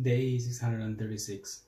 Day 636